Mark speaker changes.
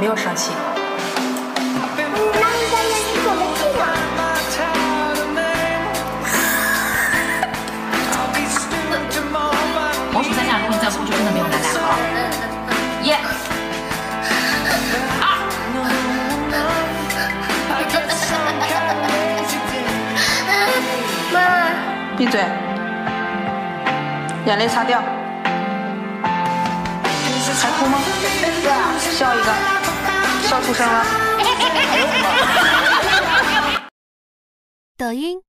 Speaker 1: 没有生气。我数三下，如果你再哭，就真的没有奶奶了。一、二。
Speaker 2: 妈，闭嘴，眼泪擦掉。还哭吗？笑一个，笑出声了。
Speaker 3: 抖音。